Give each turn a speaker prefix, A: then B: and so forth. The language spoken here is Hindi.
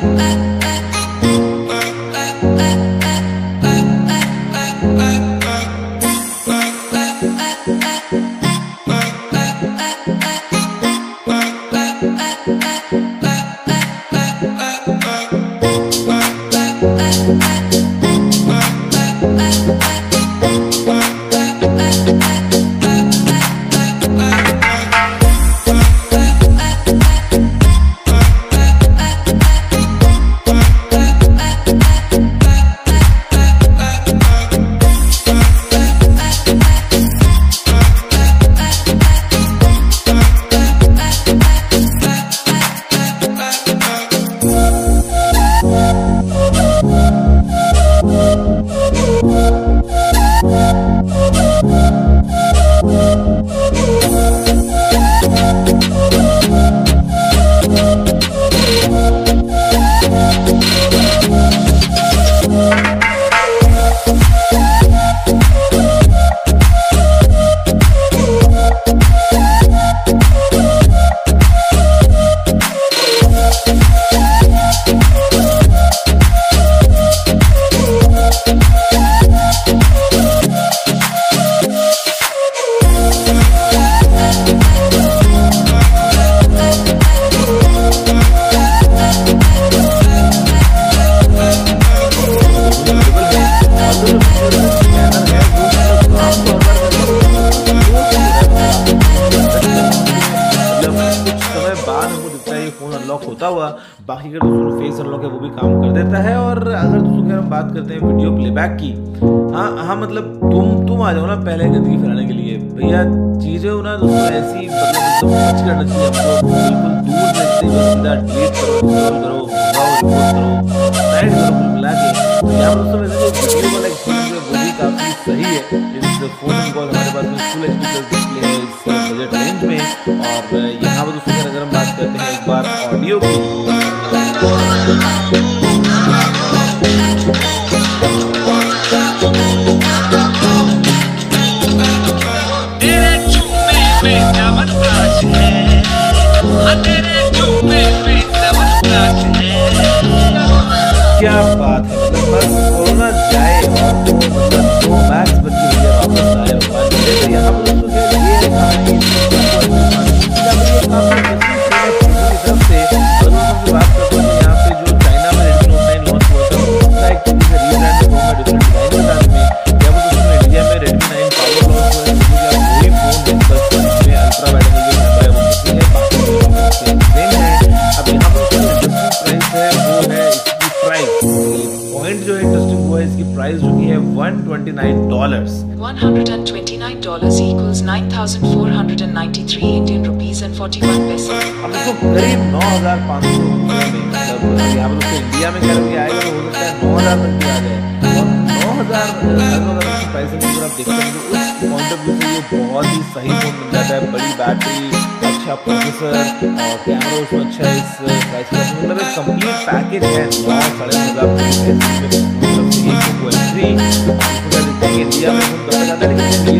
A: Bye. होता हुआ, बाकी का दोस्तों फेस अनलॉक है, वो भी काम कर देता है। और अगर दोस्तों की हम बात करते हैं वीडियो प्लेबैक की। हाँ हाँ मतलब तुम तुम आ जाओ ना पहले गंदगी फैलाने के लिए। भैया, चीज़ें ना दोस्तों ऐसी मतलब करना चाहिए बिल्कुल दूर देखते हुए करो करो करो साइड करो कुल मिला के यहाँ दोस्तों वैसे जो वीडियो वाला एक्सपीरियंस है वो भी काफ़ी सही है। फ़ोन कॉल रेंज में और यहाँ पर दोस्तों अगर हम बात करते हैं एक बार ऑडियो की। क्या बात है? है वो है इसकी प्राइस पॉइंट जो इंटरेस्टिंग वो है इसकी प्राइस जो की है 129 dollars
B: 129 dollars equals 9,493 Indian rupees and 41 pesos.
A: अब इसको करीब 9,500 रुपये में मतलब यहाँ पर उसको इंडिया में कह रहे आएगा तो हो सकता है 9,000 तक भी आ जाए। और 9,000 अगर उसके पैसे में अगर आप देखते हैं तो उस पॉइंट ऑफ़ व्यू से बहुत ही सही फ़ोन मिल जाता है बड़ी बैटरी अच्छा प्रोसेसर और कैमरा उसमें अच्छा इस प्राइस का मतलब एक कंप्लीट पैकेज है साढ़े नौ हज़ार मतलब एक थ्री इंडिया में दिया जाता है